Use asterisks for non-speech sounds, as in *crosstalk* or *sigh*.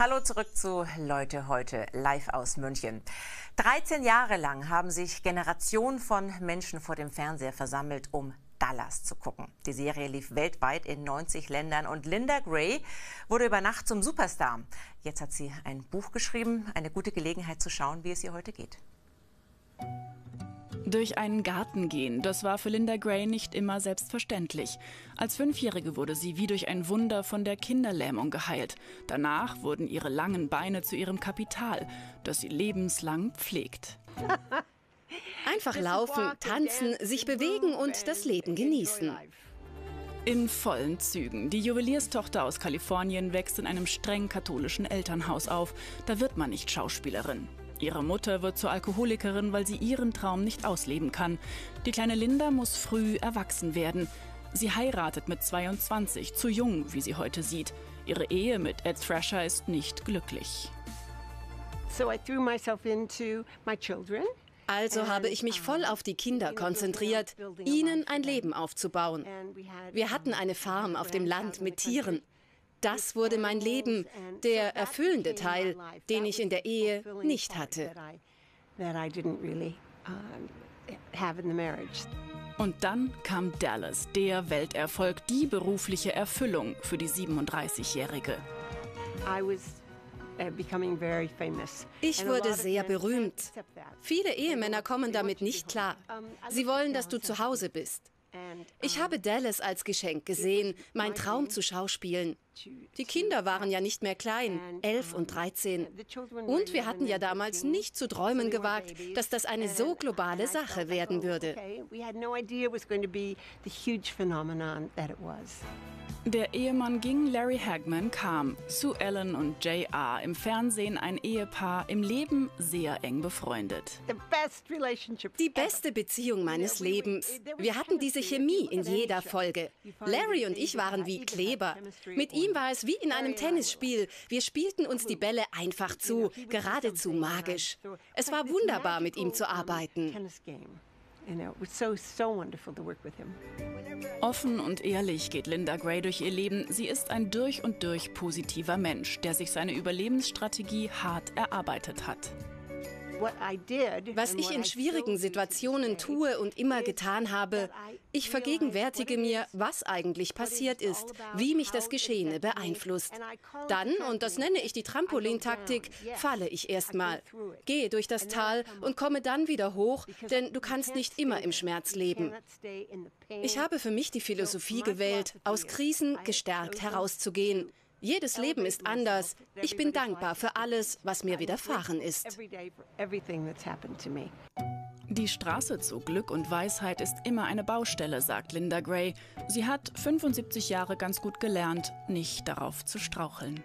Hallo zurück zu Leute heute, live aus München. 13 Jahre lang haben sich Generationen von Menschen vor dem Fernseher versammelt, um Dallas zu gucken. Die Serie lief weltweit in 90 Ländern und Linda Gray wurde über Nacht zum Superstar. Jetzt hat sie ein Buch geschrieben, eine gute Gelegenheit zu schauen, wie es ihr heute geht. Durch einen Garten gehen, das war für Linda Gray nicht immer selbstverständlich. Als Fünfjährige wurde sie wie durch ein Wunder von der Kinderlähmung geheilt. Danach wurden ihre langen Beine zu ihrem Kapital, das sie lebenslang pflegt. *laughs* Einfach laufen, tanzen, sich bewegen und das Leben genießen. In vollen Zügen. Die Juwelierstochter aus Kalifornien wächst in einem streng katholischen Elternhaus auf. Da wird man nicht Schauspielerin. Ihre Mutter wird zur Alkoholikerin, weil sie ihren Traum nicht ausleben kann. Die kleine Linda muss früh erwachsen werden. Sie heiratet mit 22, zu jung, wie sie heute sieht. Ihre Ehe mit Ed Thrasher ist nicht glücklich. Also habe ich mich voll auf die Kinder konzentriert, ihnen ein Leben aufzubauen. Wir hatten eine Farm auf dem Land mit Tieren. Das wurde mein Leben, der erfüllende Teil, den ich in der Ehe nicht hatte. Und dann kam Dallas, der Welterfolg, die berufliche Erfüllung für die 37-Jährige. Uh, ich wurde sehr berühmt. Viele Ehemänner kommen damit nicht klar. Sie wollen, dass du zu Hause bist. Ich habe Dallas als Geschenk gesehen, mein Traum zu schauspielen. Die Kinder waren ja nicht mehr klein, elf und dreizehn. Und wir hatten ja damals nicht zu träumen gewagt, dass das eine so globale Sache werden würde. Der Ehemann ging, Larry Hagman kam. Sue Ellen und J.R. im Fernsehen ein Ehepaar, im Leben sehr eng befreundet. Die beste Beziehung meines Lebens. Wir hatten diese Chemie in jeder Folge. Larry und ich waren wie Kleber. Mit ihm war es wie in einem Tennisspiel. Wir spielten uns die Bälle einfach zu, geradezu magisch. Es war wunderbar, mit ihm zu arbeiten. Offen und ehrlich geht Linda Gray durch ihr Leben. Sie ist ein durch und durch positiver Mensch, der sich seine Überlebensstrategie hart erarbeitet hat. Was ich in schwierigen Situationen tue und immer getan habe, ich vergegenwärtige mir, was eigentlich passiert ist, wie mich das Geschehene beeinflusst. Dann, und das nenne ich die Trampolintaktik, falle ich erstmal, gehe durch das Tal und komme dann wieder hoch, denn du kannst nicht immer im Schmerz leben. Ich habe für mich die Philosophie gewählt, aus Krisen gestärkt herauszugehen. Jedes Leben ist anders. Ich bin dankbar für alles, was mir widerfahren ist. Die Straße zu Glück und Weisheit ist immer eine Baustelle, sagt Linda Gray. Sie hat 75 Jahre ganz gut gelernt, nicht darauf zu straucheln.